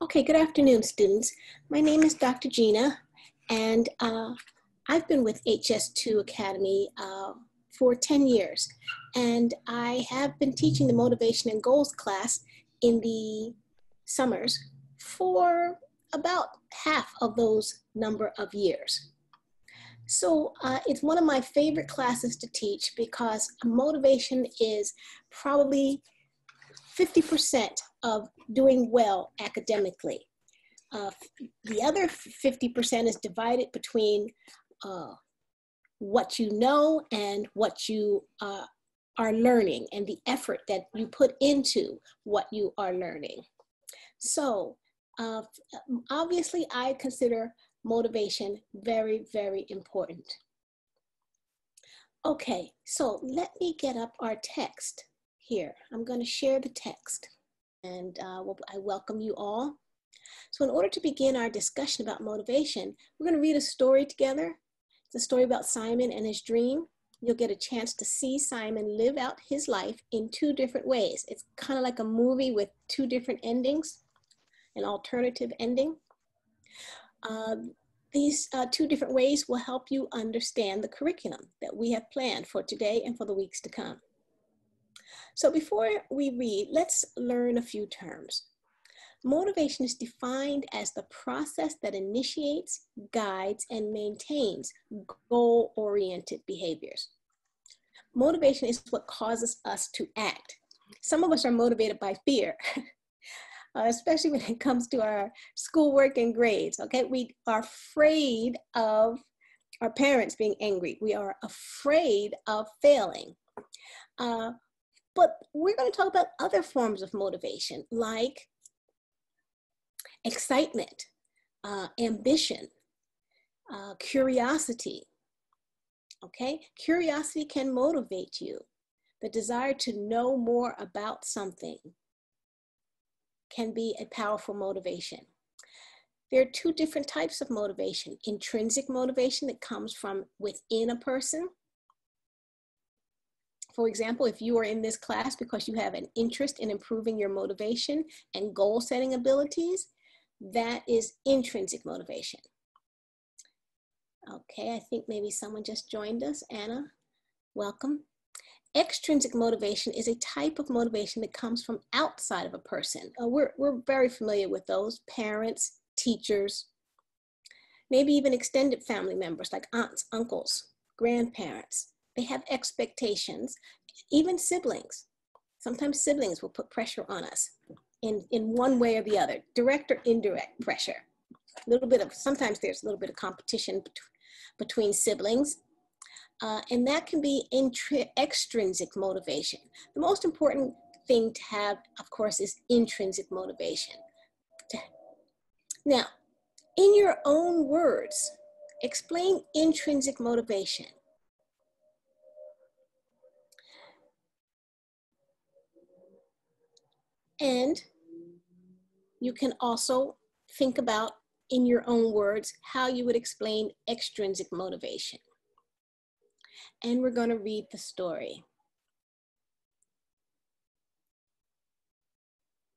Okay, good afternoon, students. My name is Dr. Gina, and uh, I've been with HS2 Academy uh, for 10 years, and I have been teaching the Motivation and Goals class in the summers for about half of those number of years. So uh, it's one of my favorite classes to teach because motivation is probably 50% of doing well academically. Uh, the other 50% is divided between uh, what you know and what you uh, are learning and the effort that you put into what you are learning. So uh, obviously I consider motivation very, very important. Okay, so let me get up our text here. I'm going to share the text and uh, I welcome you all. So in order to begin our discussion about motivation, we're going to read a story together. It's a story about Simon and his dream. You'll get a chance to see Simon live out his life in two different ways. It's kind of like a movie with two different endings, an alternative ending. Uh, these uh, two different ways will help you understand the curriculum that we have planned for today and for the weeks to come. So before we read, let's learn a few terms. Motivation is defined as the process that initiates, guides, and maintains goal-oriented behaviors. Motivation is what causes us to act. Some of us are motivated by fear, uh, especially when it comes to our schoolwork and grades, okay? We are afraid of our parents being angry. We are afraid of failing. Uh, but we're going to talk about other forms of motivation like excitement, uh, ambition, uh, curiosity. Okay, curiosity can motivate you. The desire to know more about something can be a powerful motivation. There are two different types of motivation intrinsic motivation that comes from within a person, for example, if you are in this class because you have an interest in improving your motivation and goal setting abilities, that is intrinsic motivation. Okay, I think maybe someone just joined us. Anna, welcome. Extrinsic motivation is a type of motivation that comes from outside of a person. Uh, we're, we're very familiar with those parents, teachers, maybe even extended family members like aunts, uncles, grandparents. They have expectations, even siblings. Sometimes siblings will put pressure on us in, in one way or the other, direct or indirect pressure. A little bit of, sometimes there's a little bit of competition bet between siblings. Uh, and that can be extrinsic motivation. The most important thing to have, of course, is intrinsic motivation. Now, in your own words, explain intrinsic motivation. And you can also think about in your own words how you would explain extrinsic motivation. And we're going to read the story.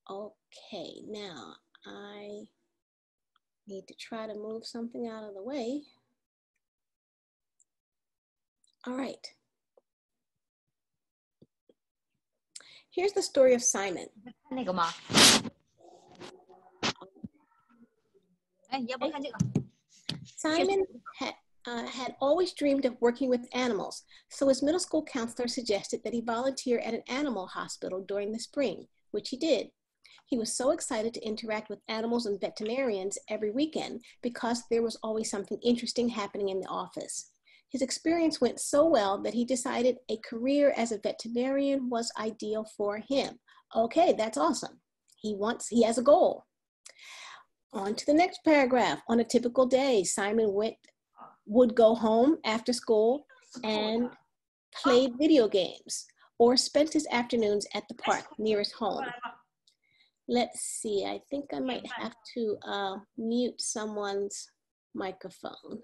Okay, now I need to try to move something out of the way. All right. Here's the story of Simon. Simon had, uh, had always dreamed of working with animals, so his middle school counselor suggested that he volunteer at an animal hospital during the spring, which he did. He was so excited to interact with animals and veterinarians every weekend because there was always something interesting happening in the office. His experience went so well that he decided a career as a veterinarian was ideal for him. Okay, that's awesome. He wants, he has a goal. On to the next paragraph. On a typical day, Simon went, would go home after school and played video games or spent his afternoons at the park near his home. Let's see, I think I might have to uh, mute someone's microphone.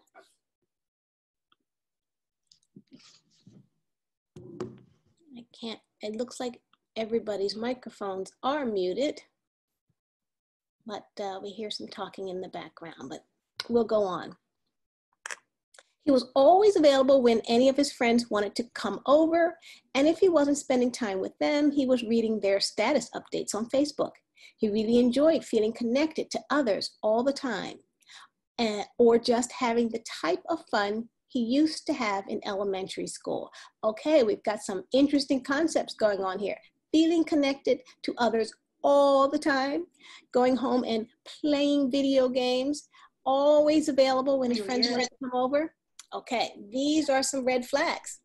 I can't, it looks like everybody's microphones are muted. but uh, we hear some talking in the background, but we'll go on. He was always available when any of his friends wanted to come over, and if he wasn't spending time with them, he was reading their status updates on Facebook. He really enjoyed feeling connected to others all the time, uh, or just having the type of fun he used to have in elementary school. Okay, we've got some interesting concepts going on here. Feeling connected to others all the time, going home and playing video games, always available when his oh, friends want to come over. Okay, these are some red flags.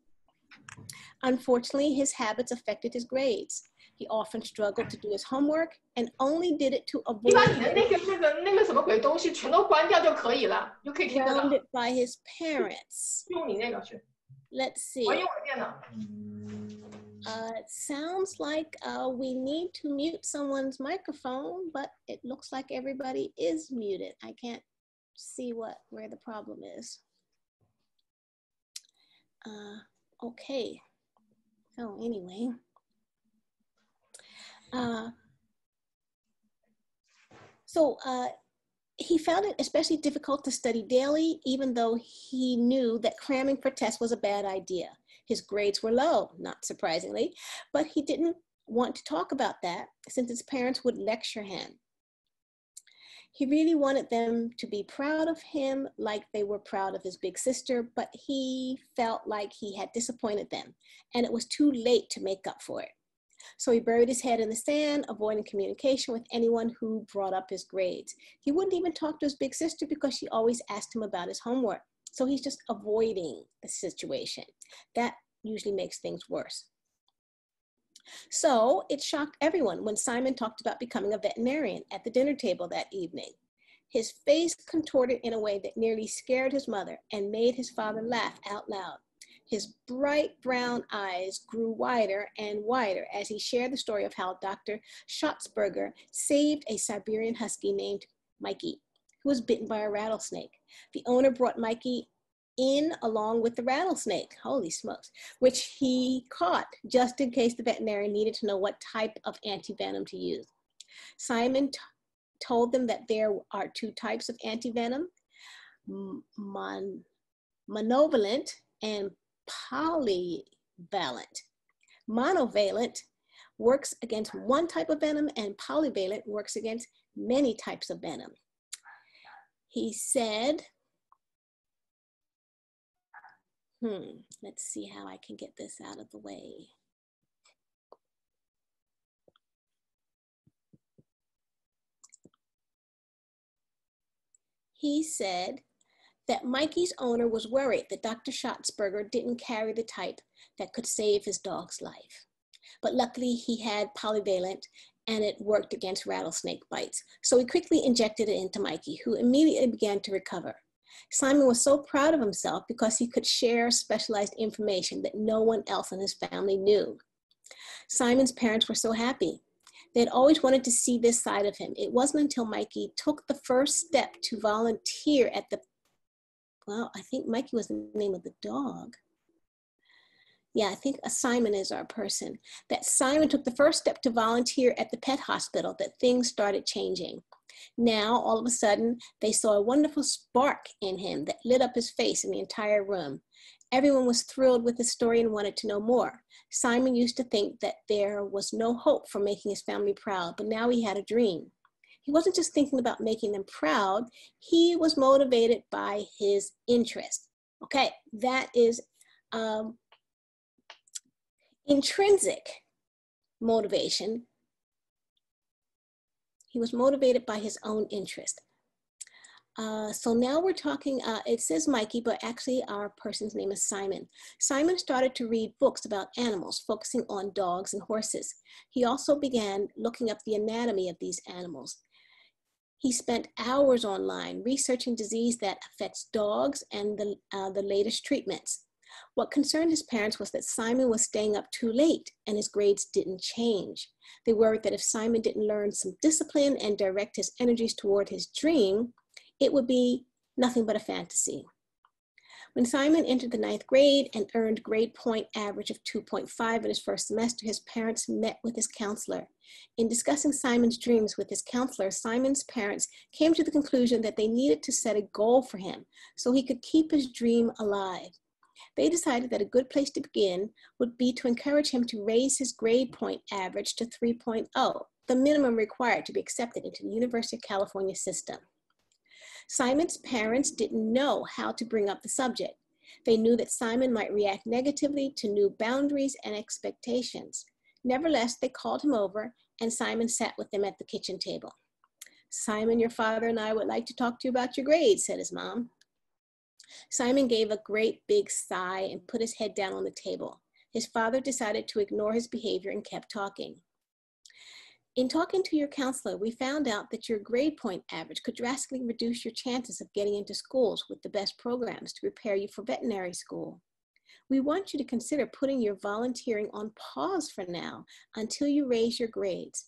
Unfortunately, his habits affected his grades. He often struggled to do his homework and only did it to avoid grounded by his parents. Let's see. Uh, it sounds like uh, we need to mute someone's microphone, but it looks like everybody is muted. I can't see what where the problem is. Uh, okay. So anyway, uh, so uh, he found it especially difficult to study daily, even though he knew that cramming for tests was a bad idea. His grades were low, not surprisingly, but he didn't want to talk about that since his parents would lecture him. He really wanted them to be proud of him like they were proud of his big sister, but he felt like he had disappointed them and it was too late to make up for it. So he buried his head in the sand, avoiding communication with anyone who brought up his grades. He wouldn't even talk to his big sister because she always asked him about his homework. So he's just avoiding the situation. That usually makes things worse. So it shocked everyone when Simon talked about becoming a veterinarian at the dinner table that evening. His face contorted in a way that nearly scared his mother and made his father laugh out loud. His bright brown eyes grew wider and wider as he shared the story of how Dr. Schatzberger saved a Siberian husky named Mikey, who was bitten by a rattlesnake. The owner brought Mikey in along with the rattlesnake, holy smokes, which he caught just in case the veterinarian needed to know what type of antivenom to use. Simon told them that there are two types of antivenom, mon monovalent and polyvalent. Monovalent works against one type of venom and polyvalent works against many types of venom. He said Hmm, let's see how I can get this out of the way. He said that Mikey's owner was worried that Dr. Schatzberger didn't carry the type that could save his dog's life. But luckily, he had polyvalent and it worked against rattlesnake bites. So he quickly injected it into Mikey, who immediately began to recover. Simon was so proud of himself because he could share specialized information that no one else in his family knew. Simon's parents were so happy. They had always wanted to see this side of him. It wasn't until Mikey took the first step to volunteer at the, well, I think Mikey was the name of the dog. Yeah, I think Simon is our person. That Simon took the first step to volunteer at the pet hospital that things started changing. Now, all of a sudden, they saw a wonderful spark in him that lit up his face and the entire room. Everyone was thrilled with the story and wanted to know more. Simon used to think that there was no hope for making his family proud, but now he had a dream. He wasn't just thinking about making them proud, he was motivated by his interest. Okay, that is um, intrinsic motivation he was motivated by his own interest. Uh, so now we're talking, uh, it says Mikey, but actually our person's name is Simon. Simon started to read books about animals, focusing on dogs and horses. He also began looking up the anatomy of these animals. He spent hours online researching disease that affects dogs and the, uh, the latest treatments. What concerned his parents was that Simon was staying up too late and his grades didn't change. They worried that if Simon didn't learn some discipline and direct his energies toward his dream, it would be nothing but a fantasy. When Simon entered the ninth grade and earned grade point average of 2.5 in his first semester, his parents met with his counselor. In discussing Simon's dreams with his counselor, Simon's parents came to the conclusion that they needed to set a goal for him so he could keep his dream alive. They decided that a good place to begin would be to encourage him to raise his grade point average to 3.0, the minimum required to be accepted into the University of California system. Simon's parents didn't know how to bring up the subject. They knew that Simon might react negatively to new boundaries and expectations. Nevertheless, they called him over and Simon sat with them at the kitchen table. Simon, your father and I would like to talk to you about your grades, said his mom. Simon gave a great big sigh and put his head down on the table. His father decided to ignore his behavior and kept talking. In talking to your counselor, we found out that your grade point average could drastically reduce your chances of getting into schools with the best programs to prepare you for veterinary school. We want you to consider putting your volunteering on pause for now until you raise your grades.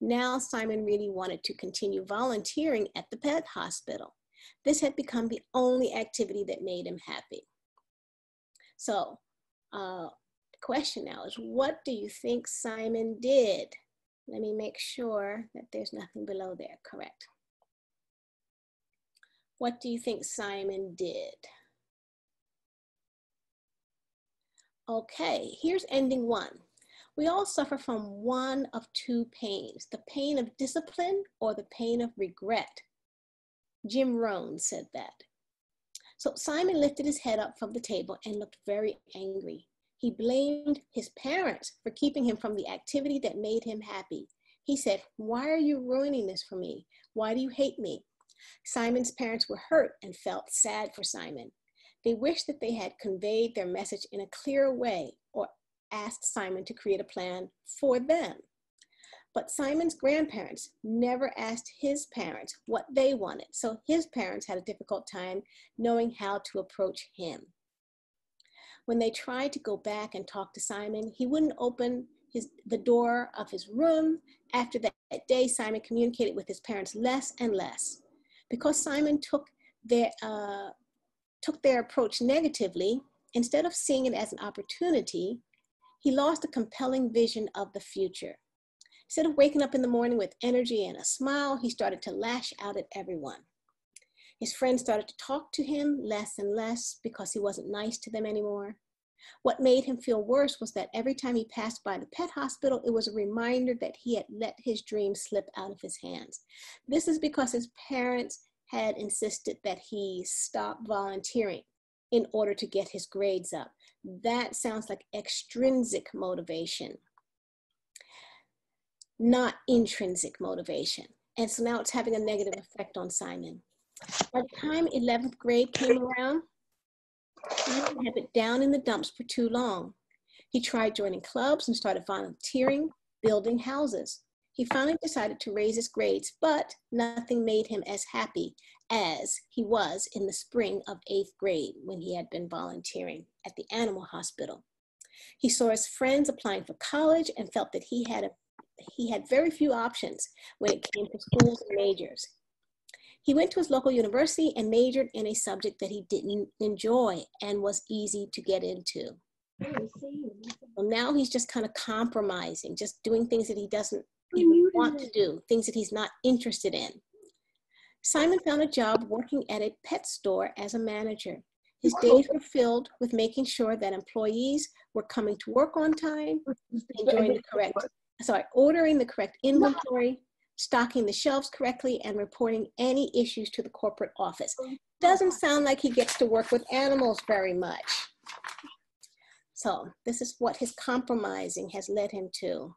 Now, Simon really wanted to continue volunteering at the pet hospital. This had become the only activity that made him happy. So, uh, the question now is what do you think Simon did? Let me make sure that there's nothing below there, correct. What do you think Simon did? Okay, here's ending one. We all suffer from one of two pains, the pain of discipline or the pain of regret. Jim Rohn said that. So Simon lifted his head up from the table and looked very angry. He blamed his parents for keeping him from the activity that made him happy. He said, Why are you ruining this for me? Why do you hate me? Simon's parents were hurt and felt sad for Simon. They wished that they had conveyed their message in a clearer way or asked Simon to create a plan for them. But Simon's grandparents never asked his parents what they wanted, so his parents had a difficult time knowing how to approach him. When they tried to go back and talk to Simon, he wouldn't open his, the door of his room. After that day, Simon communicated with his parents less and less. Because Simon took their, uh, took their approach negatively, instead of seeing it as an opportunity, he lost a compelling vision of the future. Instead of waking up in the morning with energy and a smile, he started to lash out at everyone. His friends started to talk to him less and less because he wasn't nice to them anymore. What made him feel worse was that every time he passed by the pet hospital, it was a reminder that he had let his dream slip out of his hands. This is because his parents had insisted that he stop volunteering in order to get his grades up. That sounds like extrinsic motivation, not intrinsic motivation. And so now it's having a negative effect on Simon. By the time 11th grade came around, Simon had been down in the dumps for too long. He tried joining clubs and started volunteering, building houses. He finally decided to raise his grades, but nothing made him as happy as he was in the spring of eighth grade when he had been volunteering at the animal hospital. He saw his friends applying for college and felt that he had, a, he had very few options when it came to schools and majors. He went to his local university and majored in a subject that he didn't enjoy and was easy to get into. Well, now he's just kind of compromising, just doing things that he doesn't even want to do, things that he's not interested in. Simon found a job working at a pet store as a manager. His days were filled with making sure that employees were coming to work on time, enjoying the correct, sorry, ordering the correct inventory, stocking the shelves correctly, and reporting any issues to the corporate office. Doesn't sound like he gets to work with animals very much. So this is what his compromising has led him to.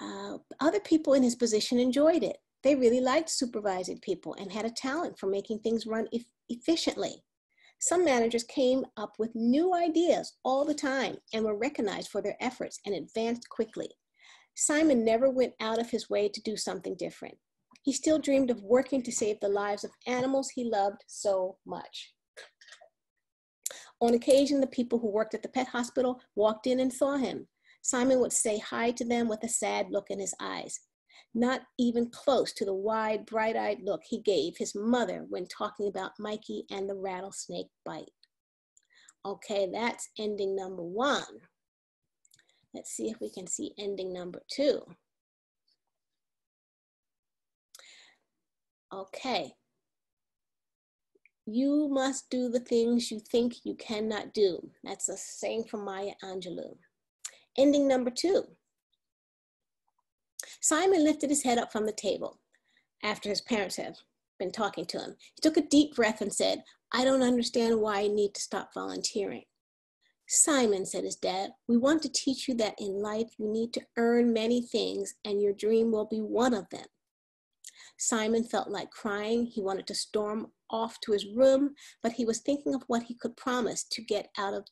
Uh, other people in his position enjoyed it. They really liked supervising people and had a talent for making things run e efficiently. Some managers came up with new ideas all the time and were recognized for their efforts and advanced quickly. Simon never went out of his way to do something different. He still dreamed of working to save the lives of animals he loved so much. On occasion, the people who worked at the pet hospital walked in and saw him. Simon would say hi to them with a sad look in his eyes, not even close to the wide, bright eyed look he gave his mother when talking about Mikey and the rattlesnake bite. Okay, that's ending number one. Let's see if we can see ending number two. Okay. You must do the things you think you cannot do. That's a saying from Maya Angelou. Ending number two. Simon lifted his head up from the table after his parents had been talking to him. He took a deep breath and said, I don't understand why I need to stop volunteering. Simon, said his dad, we want to teach you that in life you need to earn many things and your dream will be one of them. Simon felt like crying. He wanted to storm off to his room, but he was thinking of what he could promise to get out of,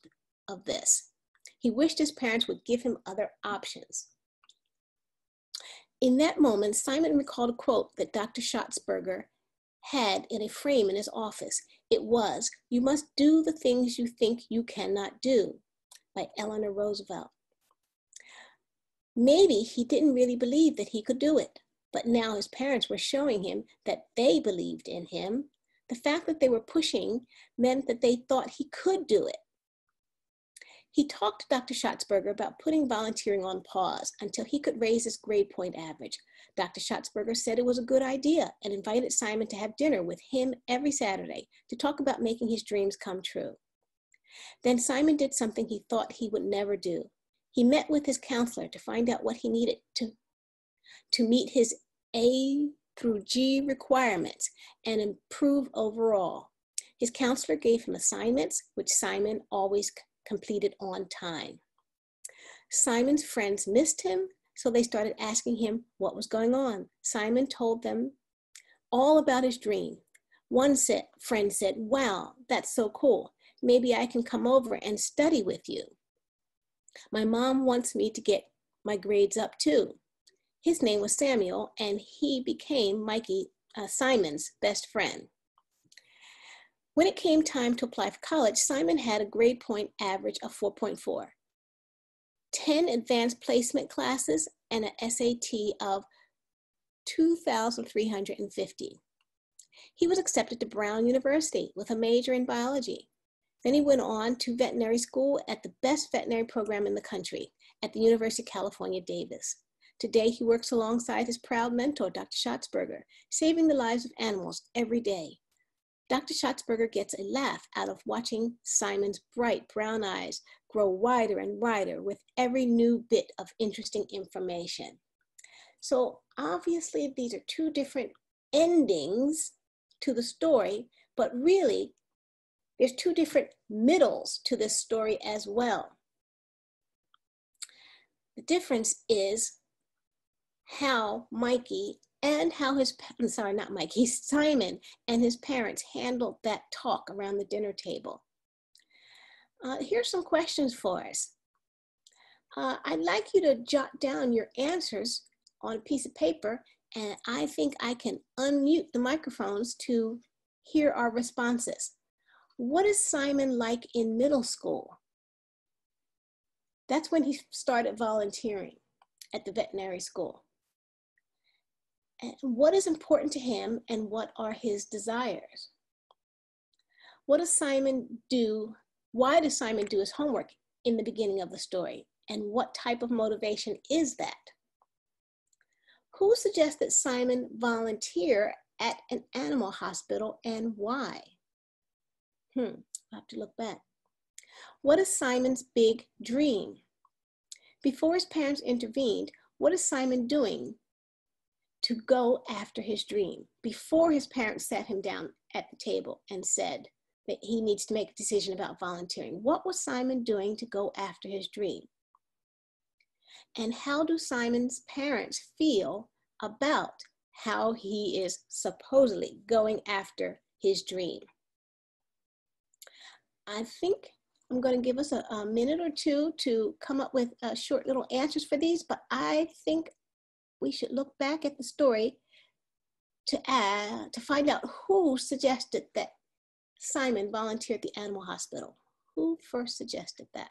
of this. He wished his parents would give him other options. In that moment, Simon recalled a quote that Dr. Schatzberger had in a frame in his office. It was, You must do the things you think you cannot do, by Eleanor Roosevelt. Maybe he didn't really believe that he could do it, but now his parents were showing him that they believed in him. The fact that they were pushing meant that they thought he could do it. He talked to Dr. Schatzberger about putting volunteering on pause until he could raise his grade point average. Dr. Schatzberger said it was a good idea and invited Simon to have dinner with him every Saturday to talk about making his dreams come true. Then Simon did something he thought he would never do. He met with his counselor to find out what he needed to, to meet his A through G requirements and improve overall. His counselor gave him assignments, which Simon always completed on time. Simon's friends missed him, so they started asking him what was going on. Simon told them all about his dream. One said, friend said, Wow, that's so cool. Maybe I can come over and study with you. My mom wants me to get my grades up too. His name was Samuel, and he became Mikey uh, Simon's best friend. When it came time to apply for college, Simon had a grade point average of 4.4, 10 advanced placement classes, and an SAT of 2,350. He was accepted to Brown University with a major in biology. Then he went on to veterinary school at the best veterinary program in the country at the University of California, Davis. Today, he works alongside his proud mentor, Dr. Schatzberger, saving the lives of animals every day. Dr. Schatzberger gets a laugh out of watching Simon's bright brown eyes grow wider and wider with every new bit of interesting information. So obviously these are two different endings to the story, but really there's two different middles to this story as well. The difference is how Mikey and how his, sorry, not Mike, he's Simon and his parents handled that talk around the dinner table. Uh, here's some questions for us. Uh, I'd like you to jot down your answers on a piece of paper, and I think I can unmute the microphones to hear our responses. What is Simon like in middle school? That's when he started volunteering at the veterinary school what is important to him and what are his desires. What does Simon do? Why does Simon do his homework in the beginning of the story? And what type of motivation is that? Who suggests that Simon volunteer at an animal hospital and why? Hmm, i have to look back. What is Simon's big dream? Before his parents intervened, what is Simon doing to go after his dream before his parents sat him down at the table and said that he needs to make a decision about volunteering. What was Simon doing to go after his dream? And how do Simon's parents feel about how he is supposedly going after his dream? I think I'm going to give us a, a minute or two to come up with uh, short little answers for these, but I think we should look back at the story to add, to find out who suggested that Simon volunteered at the animal hospital. Who first suggested that?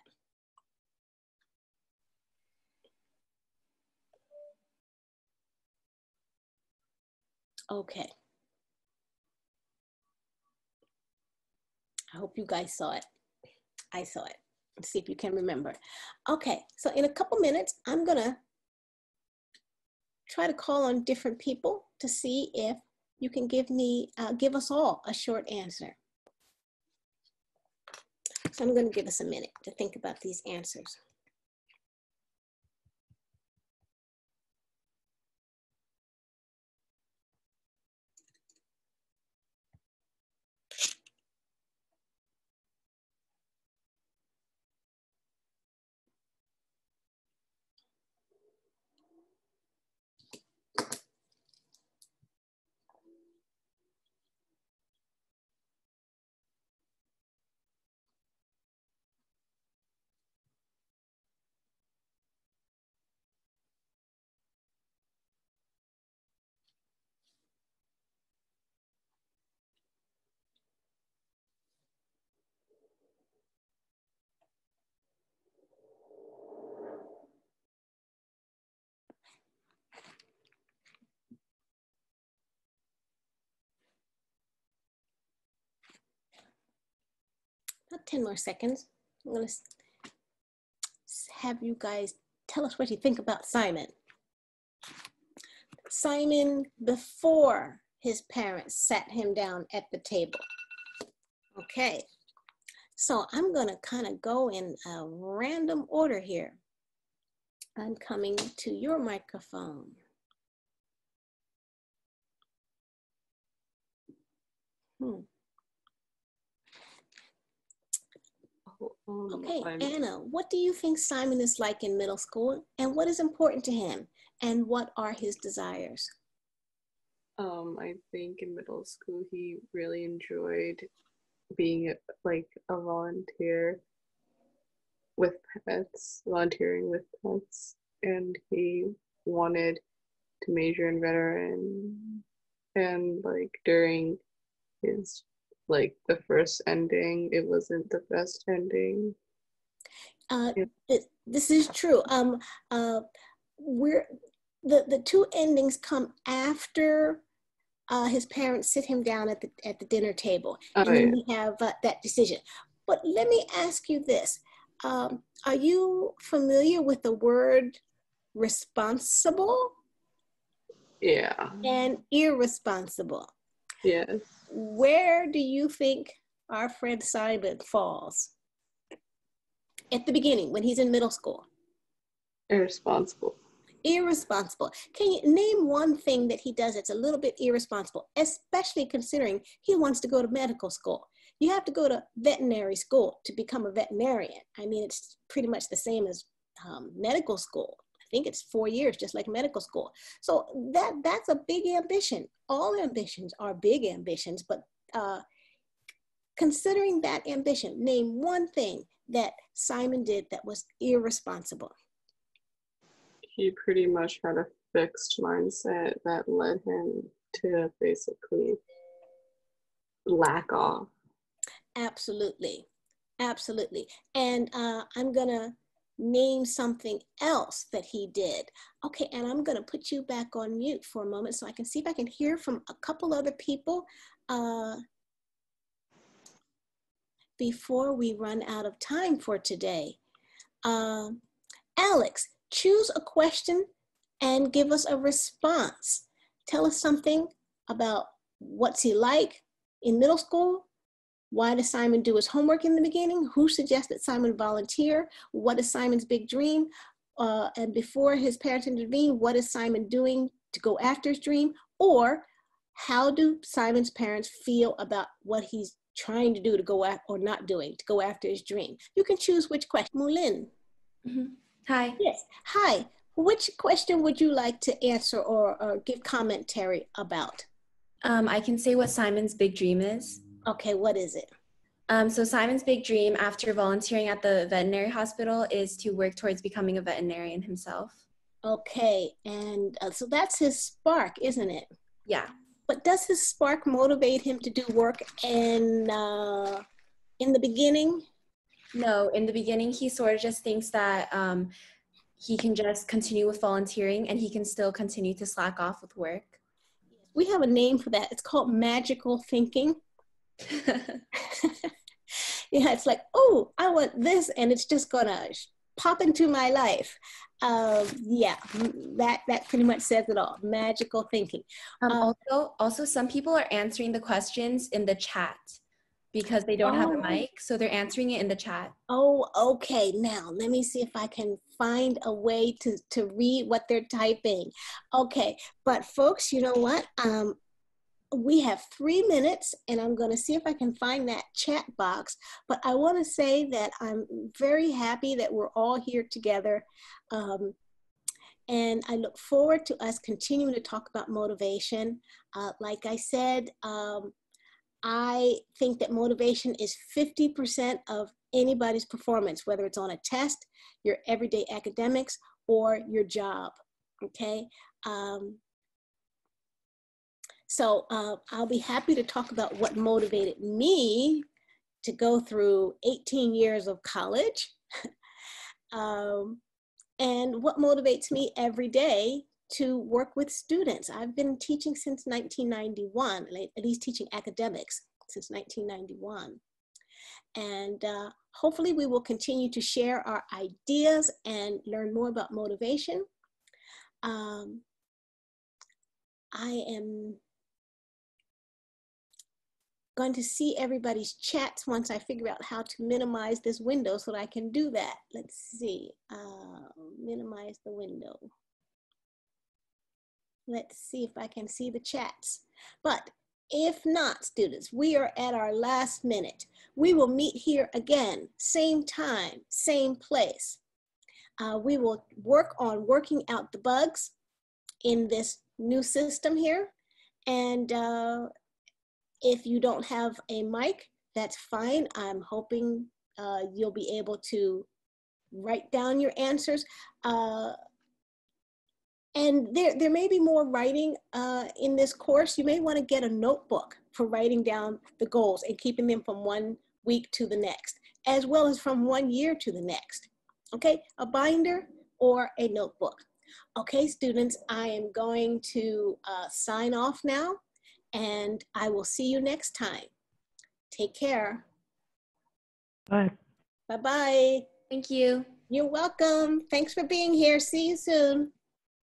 Okay. I hope you guys saw it. I saw it. Let's see if you can remember. Okay, so in a couple minutes, I'm gonna try to call on different people to see if you can give me, uh, give us all a short answer. So I'm gonna give us a minute to think about these answers. 10 more seconds. I'm gonna have you guys tell us what you think about Simon. Simon, before his parents sat him down at the table. Okay, so I'm gonna kind of go in a random order here. I'm coming to your microphone. Hmm. Okay, I'm- Anna, what do you think Simon is like in middle school and what is important to him and what are his desires? Um, I think in middle school he really enjoyed being like a volunteer with pets, volunteering with pets, and he wanted to major in veteran. And like during his like the first ending, it wasn't the best ending. Uh, Yeah. th- this is true. Um, uh, we're, the, the two endings come after uh, his parents sit him down at the, at the dinner table. Oh, and then yeah. we have uh, that decision. But let me ask you this. Um, are you familiar with the word responsible Yeah. and irresponsible? Yes. Where do you think our friend Simon falls? At the beginning, when he's in middle school. Irresponsible. Irresponsible. Can you name one thing that he does that's a little bit irresponsible, especially considering he wants to go to medical school? You have to go to veterinary school to become a veterinarian. I mean, it's pretty much the same as um, medical school. I think it's four years, just like medical school. So that that's a big ambition. All ambitions are big ambitions, but uh, considering that ambition, name one thing that Simon did that was irresponsible. he pretty much had a fixed mindset that led him to basically lack off. Absolutely. Absolutely. And uh, I'm going to name something else that he did. Okay, and I'm going to put you back on mute for a moment so I can see if I can hear from a couple other people uh, before we run out of time for today. Um, Alex, choose a question and give us a response. Tell us something about what's he like in middle school, why does Simon do his homework in the beginning? Who suggested Simon volunteer? What is Simon's big dream? Uh, and before his parents intervene, what is Simon doing to go after his dream? Or how do Simon's parents feel about what he's trying to do to go after or not doing to go after his dream? You can choose which question. Mulin. Mhm. Hi. Yes. Hi. Which question would you like to answer or, or give commentary about? Um, I can say what Simon's big dream is. Okay, what is it? Um, so Simon's big dream after volunteering at the veterinary hospital is to work towards becoming a veterinarian himself. Okay, and uh, so that's his spark, isn't it? Yeah. But does his spark motivate him to do work in uh, in the beginning? No, in the beginning, he sort of just thinks that um, he can just continue with volunteering and he can still continue to slack off with work. We have a name for that. It's called magical thinking. yeah, it's like, oh, I want this, and it's just gonna pop into my life. Um, yeah, that that pretty much says it all. Magical thinking. Um, um, also, also, some people are answering the questions in the chat because they don't oh. have a oh. mic, so they're answering it in the chat. Oh, okay. Now let me see if I can find a way to to read what they're typing. Okay, but folks, you know what? Um, we have three minutes and I'm going to see if I can find that chat box. But I want to say that I'm very happy that we're all here together. Um, and I look forward to us continuing to talk about motivation. Uh, like I said, um, I think that motivation is 50% of anybody's performance, whether it's on a test, your everyday academics, or your job. Okay. Um, so uh, I'll be happy to talk about what motivated me to go through 18 years of college um, and what motivates me every day to work with students. I've been teaching since 1991, at least teaching academics since 1991. And uh, hopefully we will continue to share our ideas and learn more about motivation. Um, I am going to see everybody's chats once I figure out how to minimize this window so that I can do that. Let's see, uh, minimize the window. Let's see if I can see the chats. But if not, students, we are at our last minute. We will meet here again, same time, same place. Uh, we will work on working out the bugs in this new system here. And uh, if you don't have a mic, that's fine. I'm hoping uh, you'll be able to write down your answers. Uh, and there, there may be more writing uh, in this course. You may want to get a notebook for writing down the goals and keeping them from one week to the next, as well as from one year to the next. Okay, a binder or a notebook. Okay, students, I am going to uh, sign off now and I will see you next time. Take care. Bye. Bye bye. Thank you. You're welcome. Thanks for being here. See you soon.